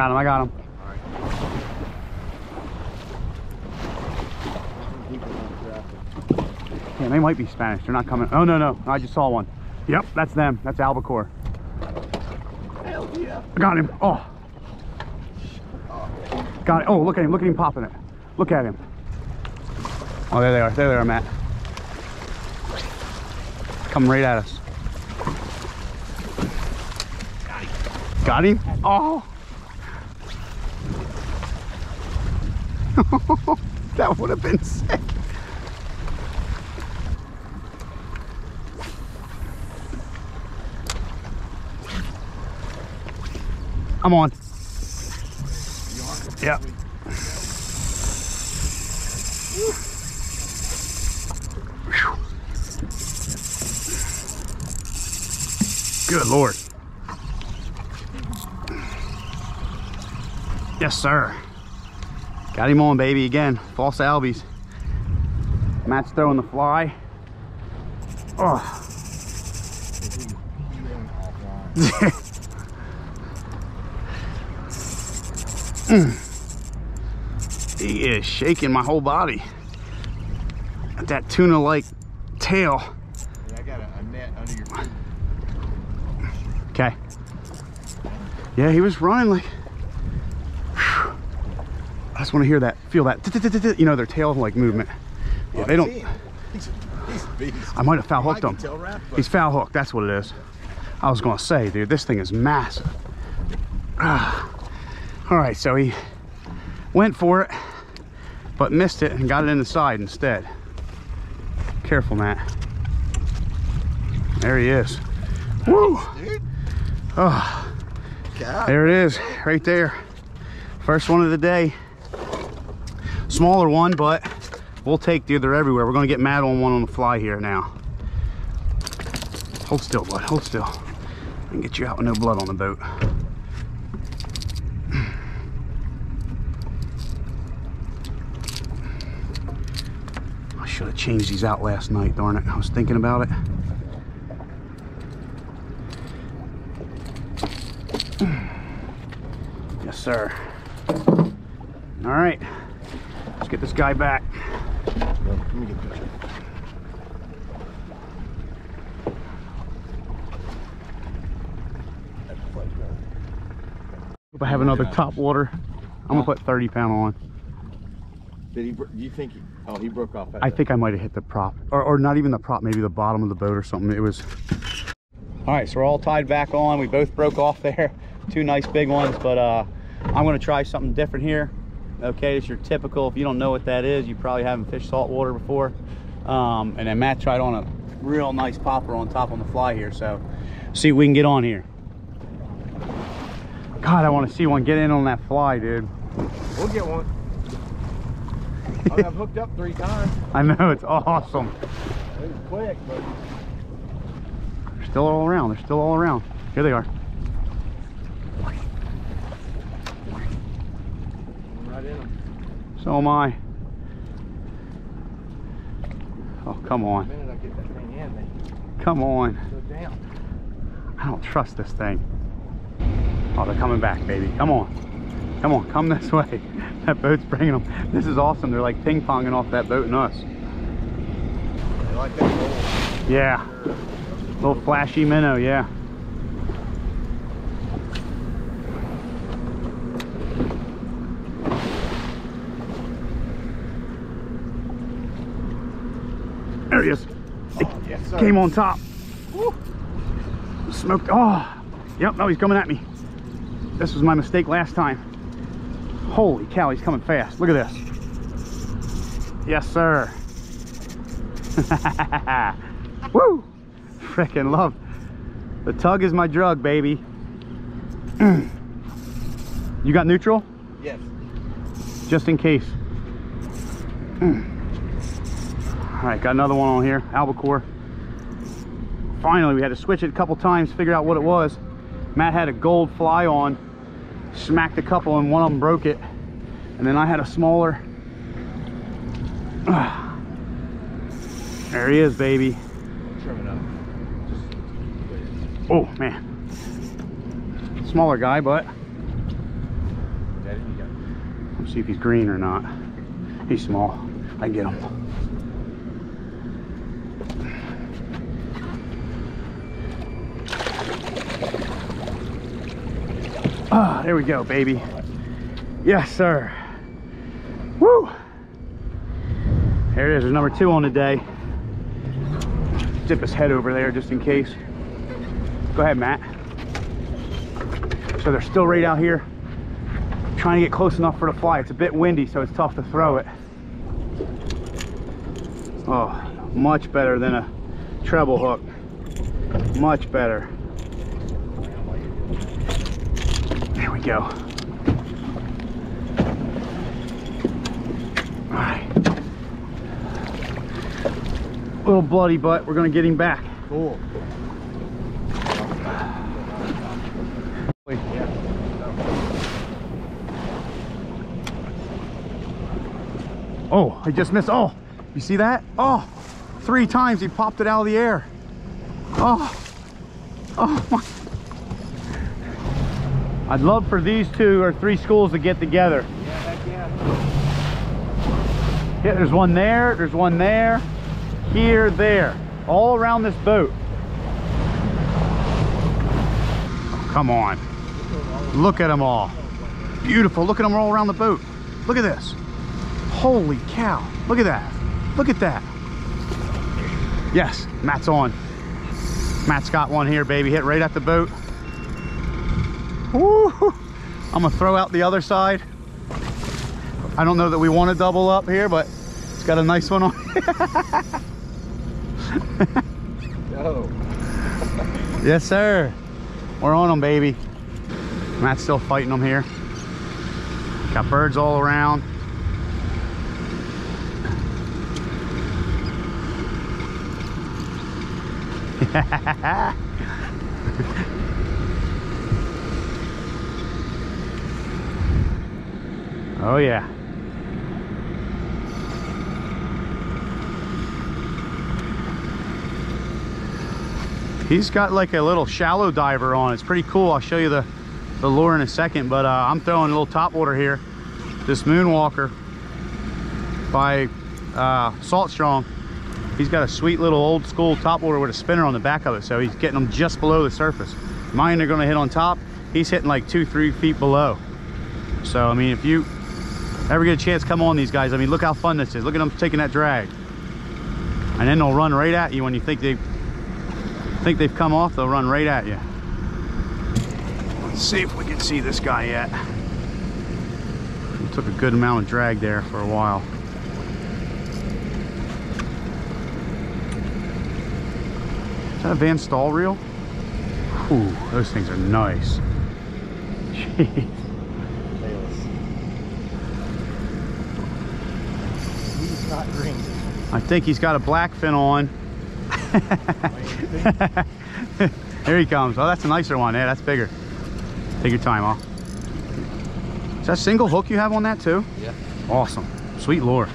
got him, I got him. Yeah, they might be Spanish. They're not coming. Oh, no, no. I just saw one. Yep, that's them. That's albacore. Hell yeah. I got him. Oh. Got it. Oh, look at him. Look at him popping it. Look at him. Oh, there they are. There they are, Matt. Coming right at us. Got him. Got him. Oh. that would have been sick. I'm on. Yep. Good lord. Yes, sir. Got him on, baby, again. False albies. Matt's throwing the fly. Oh. he is shaking my whole body. That tuna-like tail. Yeah, I got a, a net under your feet. Okay. Yeah, he was running like. I just want to hear that, feel that, you know, their tail like movement. Yeah, they don't. See him. He's, he's a beast. I might have foul hooked him. be tail wrapped, but He's foul hooked. That's what it is. I was gonna say, dude, this thing is massive. Ah. All right, so he went for it, but missed it and got it in the side instead. Careful, Matt. There he is. Woo! dude. Oh, God. there it is, right there. First one of the day. Smaller one, but we'll take, dude. They're everywhere. We're gonna get mad on one on the fly here now. Hold still, bud. Hold still. I can get you out with no blood on the boat. I should have changed these out last night, darn it. I was thinking about it. Yes, sir. All right. Get this guy back. Let me get a picture. Hope I have another top water. I'm gonna put 30 pound on. Did he? Do you think he? Oh, he broke off. I think I might have hit the prop, or, or not even the prop, maybe the bottom of the boat or something. It was. All right, so we're all tied back on. We both broke off there. Two nice big ones, but uh, I'm gonna try something different here. Okay, it's your typical. If you don't know what that is, you probably haven't fished saltwater before. Um, and then Matt tried on a real nice popper on top on the fly here. So, see what we can get on here. God, I want to see one get in on that fly, dude. We'll get one. I've hooked up three times. I know it's awesome. It was quick, but They're still all around. They're still all around. Here they are. Right in them. So am I. Oh, come on. minute I get that thing in, Come on. I don't trust this thing. Oh, they're coming back, baby. Come on. Come on, come this way. That boat's bringing them. This is awesome. They're like ping-ponging off that boat and us. Like. Yeah. Little flashy minnow, yeah. There he is. Oh, yes. Came on top. Smoked. Oh, yep. No, he's coming at me. This was my mistake last time. Holy cow, he's coming fast. Look at this. Yes, sir. Woo! Freaking love. The tug is my drug, baby. you got neutral? Yes. Just in case. All right, got another one on here, albacore. Finally, we had to switch it a couple times, figure out what it was. Matt had a gold fly on, smacked a couple and one of them broke it. And then I had a smaller. There he is, baby. Oh, man. Smaller guy, but Let's See if he's green or not. He's small. I can get him. Ah, there we go, baby. Yes, sir. Woo! There it is. There's number two on the day. Dip his head over there just in case. Go ahead, Matt. So they're still right out here trying to get close enough for the fly. It's a bit windy, so it's tough to throw it. Oh, much better than a treble hook. Much better. There we go. All right. Little bloody butt. We're gonna get him back. Cool. Oh, I just missed. Oh, you see that? Oh, three times he popped it out of the air. Oh, oh my. I'd love for these two or three schools to get together. Yeah, yeah. yeah, there's one there, there's one there, here, there, all around this boat. Come on. Look at them all. Beautiful. Look at them all around the boat. Look at this. Holy cow. Look at that. Look at that. Yes, Matt's on. Matt's got one here, baby. Hit right at the boat. Woo! I'm gonna throw out the other side. I don't know that we want to double up here, but it's got a nice one on. Yes, sir. We're on them, baby. Matt's still fighting them here. Got birds all around. oh yeah. He's got like a little shallow diver on. It's pretty cool. I'll show you the, the lure in a second, but uh, I'm throwing a little top water here. This Moonwalker by uh, Salt Strong. He's got a sweet little old school top water with a spinner on the back of it. So he's getting them just below the surface. Mine are gonna hit on top. He's hitting like two, three feet below. So, I mean, if you ever get a chance, come on these guys. I mean, look how fun this is. Look at them taking that drag. And then they'll run right at you when you think they think they've come off, they'll run right at you. Let's see if we can see this guy yet. He took a good amount of drag there for a while. Is that a Van Staal reel? Ooh, those things are nice. Jeez. He's not green. I think he's got a black fin on. Here he comes. Oh, that's a nicer one. Yeah, that's bigger. Take your time, huh? Is that single hook you have on that too? Yeah. Awesome. Sweet lure.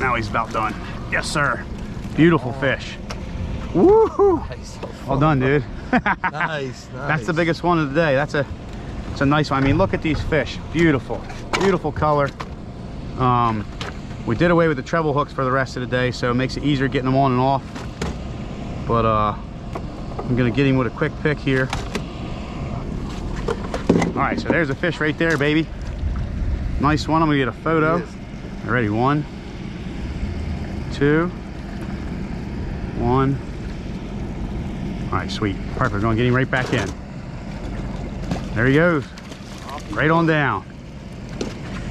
Now he's about done. Yes, sir. Beautiful fish. Woohoo! Nice. Well done, dude. nice, nice. That's the biggest one of the day. That's a, it's a nice one. I mean, look at these fish. Beautiful, beautiful color. Um, we did away with the treble hooks for the rest of the day, so it makes it easier getting them on and off. But uh, I'm gonna get him with a quick pick here. All right, so there's a fish right there, baby. Nice one. I'm gonna get a photo. It is. Ready? One, two, one. All right, sweet. Perfect. We're gonna get him right back in. There he goes. Right on down.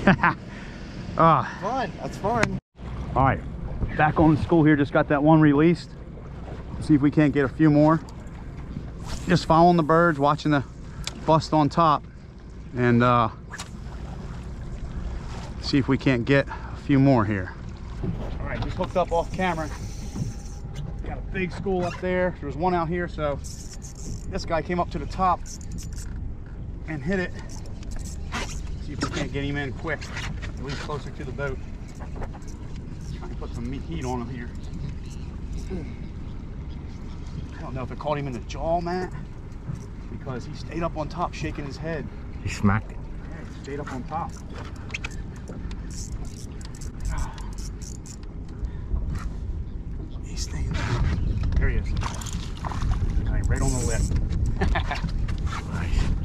Ah, Fun. That's fun. all right. Back on the school here. Just got that one released. See if we can't get a few more. Just following the birds, watching the bust on top, and uh, see if we can't get a few more here. All right, just hooked up off camera. Got a big school up there. There's one out here, so this guy came up to the top and hit it. See if we can't get him in quick, at least closer to the boat. Trying to put some meat heat on him here. I don't know if it caught him in the jaw, Matt, because he stayed up on top shaking his head. He smacked it. stayed up on top. He's staying down. There he is. All right, right on the lip. nice.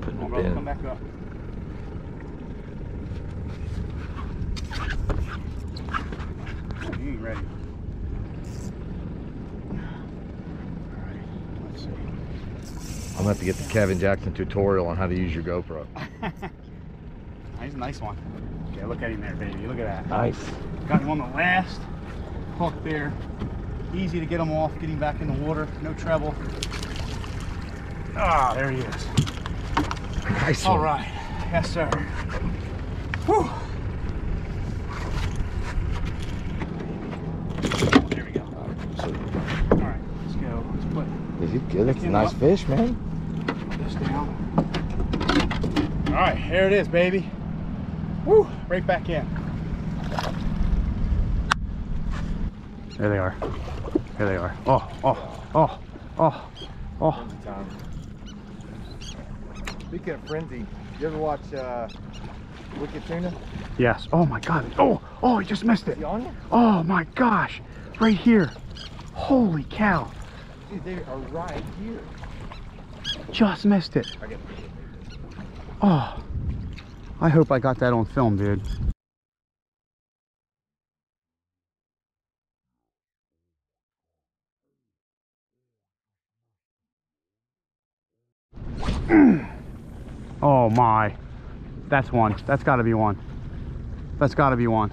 Putting Come on, it brother, come back up. Ain't ready. All right, let's see. I'm gonna have to get the Kevin Jackson tutorial on how to use your GoPro. He's a nice one. Okay, look at him there, baby. Look at that. Nice. Got him on the last hook there. Easy to get him off, get him back in the water. No trouble. Ah, there he is. Nice All one. right. Yes, sir. Whew. There we go. So, All right, let's go. Let's put is he good? That's a nice up. fish, man. this down. All right, here it is, baby. Woo, right back in. There they are. There they are. Oh, oh, oh, oh, oh. Speaking of frenzy, you ever watch uh, Wicked Tuna? Yes. Oh my God. Oh, oh, I just missed it. Is he on you? Oh my gosh. Right here. Holy cow. Dude, they are right here. Just missed it. Oh. I hope I got that on film, dude. oh my. That's one. That's got to be one. That's got to be one.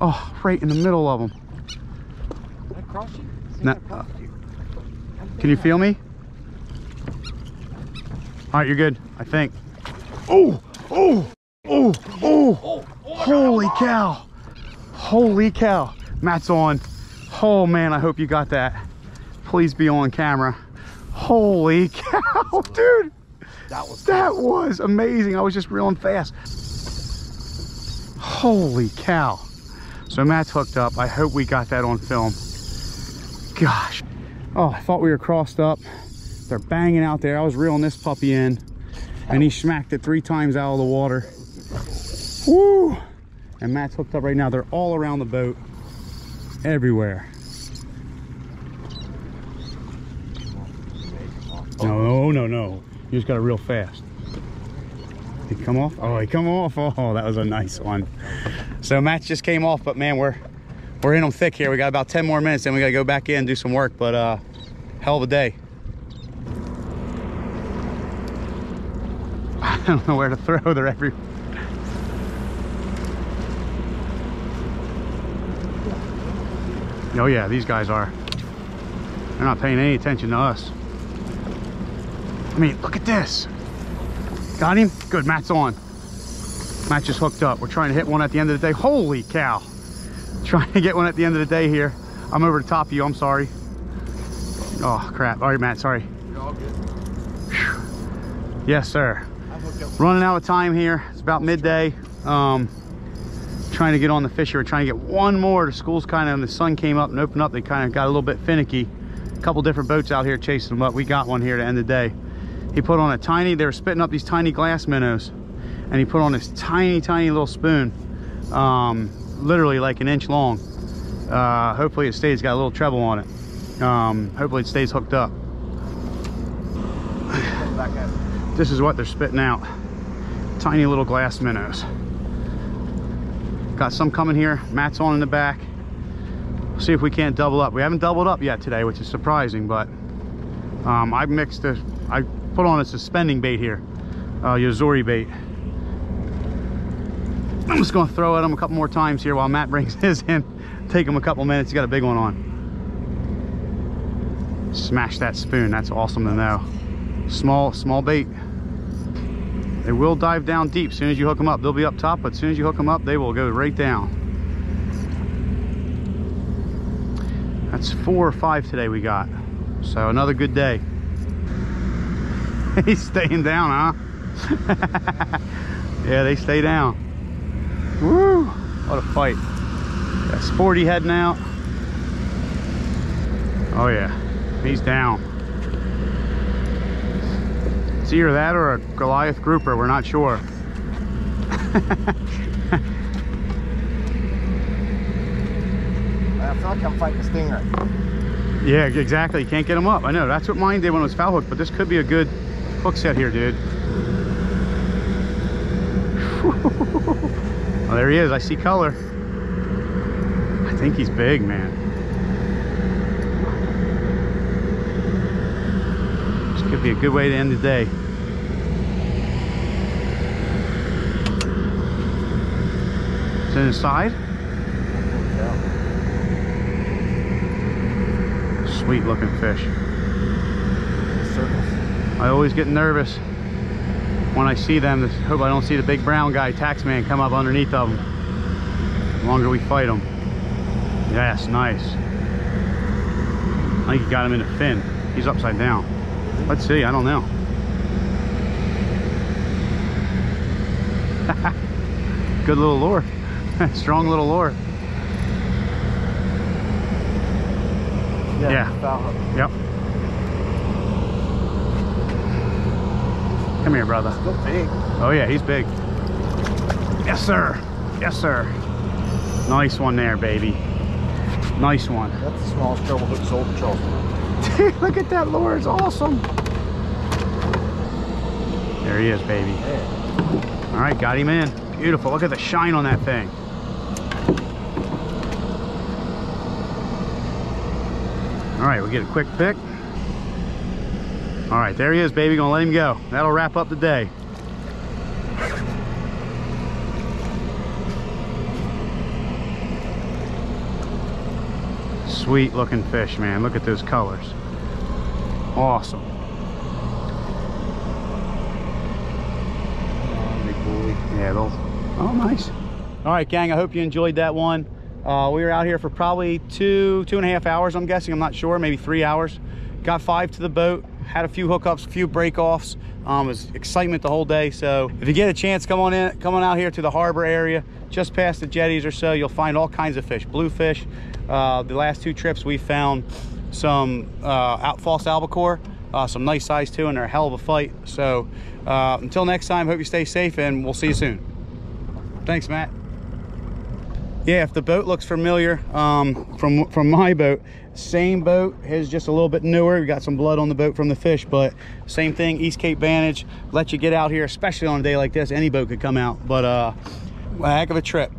Oh, right in the middle of them. Did I cross you? No. Can you feel me? All right, you're good, I think. Oh, oh, oh, oh, holy cow. Holy cow. Matt's on. Oh man, I hope you got that. Please be on camera. Holy cow, dude. That was That was amazing. I was just reeling fast. Holy cow. So Matt's hooked up. I hope we got that on film. Gosh. Oh, I thought we were crossed up. They're banging out there. I was reeling this puppy in and he smacked it three times out of the water. Woo! And Matt's hooked up right now. They're all around the boat. Everywhere. No, no, no. You just got to real fast. He come off? Oh, he come off. Oh, that was a nice one. So Matt just came off, but man, we're we're in them thick here. We got about 10 more minutes, then we got to go back in and do some work. But uh, hell of a day. I don't know where to throw. They're every. Oh yeah, these guys are. They're not paying any attention to us. I mean, look at this. Got him? Good, Matt's on. Matt just hooked up. We're trying to hit one at the end of the day. Holy cow. Trying to get one at the end of the day here. I'm over the top of you, I'm sorry. Oh, crap. All right, Matt, sorry. You're all good. Yes, sir. I'm hooked up. Running out of time here. It's about midday. Um, trying to get on the fish here. We're trying to get one more. The school's kind of, and the sun came up and opened up. They kind of got a little bit finicky. A couple different boats out here chasing them up. We got one here to end the day. He put on a tiny, they were spitting up these tiny glass minnows. And he put on this tiny, tiny little spoon. Um, literally like an inch long. Uh, hopefully it stays, got a little treble on it. Um, hopefully it stays hooked up. This is what they're spitting out. Tiny little glass minnows. Got some coming here. Matt's on in the back. See if we can't double up. We haven't doubled up yet today, which is surprising, but um, I mixed a, I put on a suspending bait here, uh, Yo-Zuri bait. I'm just gonna throw at him a couple more times here while Matt brings his in. Take him a couple minutes. He's got a big one on. Smash that spoon. That's awesome to know. Small, small bait. They will dive down deep. As soon as you hook them up, they'll be up top, but as soon as you hook them up, they will go right down. That's four or five today we got. So another good day. He's staying down, huh? yeah, they stay down. Woo! What a fight. Got Sporty heading out. Oh yeah, he's down. It's either that or a Goliath grouper, we're not sure. I feel like I'm fighting a stingray. Yeah, exactly. Can't get him up. I know. That's what mine did when it was foul hook, but this could be a good hook set here, dude. oh, there he is. I see color. I think he's big, man. This could be a good way to end the day. Is it inside? Sweet looking fish. Circles. I always get nervous when I see them. Hope I don't see the big brown guy, taxman, come up underneath of them. The longer we fight them. Yes, nice. I think he got him in a fin. He's upside down. Let's see, I don't know. Good little lure. Strong little lure. Yeah. Hook. Yep. Come here, brother. Still big. Oh yeah, he's big. Yes, sir. Yes, sir. Nice one there, baby. Nice one. That's the smallest treble hook sold in Charleston. Dude, look at that lure. It's awesome. There he is, baby. Yeah. All right, got him in. Beautiful. Look at the shine on that thing. All right, we get a quick pick. All right, there he is, baby. Gonna let him go. That'll wrap up the day. Sweet looking fish, man. Look at those colors. Awesome. Yeah, they'll. Oh, nice. All right, gang. I hope you enjoyed that one. Uh, we were out here for probably two, two and a half hours. I'm guessing. I'm not sure. Maybe three hours. Got five to the boat. Had a few hookups, a few break-offs. Um, it was excitement the whole day. So if you get a chance, come on in, come on out here to the harbor area, just past the jetties or so. You'll find all kinds of fish, bluefish. Uh, the last two trips we found some uh, out false albacore, uh, some nice size too, and they're a hell of a fight. So uh, until next time, hope you stay safe, and we'll see you soon. Thanks, Matt. Yeah, if the boat looks familiar um, from from my boat, same boat, his just a little bit newer. We got some blood on the boat from the fish, but same thing. East Cape Vantage let you get out here, especially on a day like this. Any boat could come out, but uh, a heck of a trip.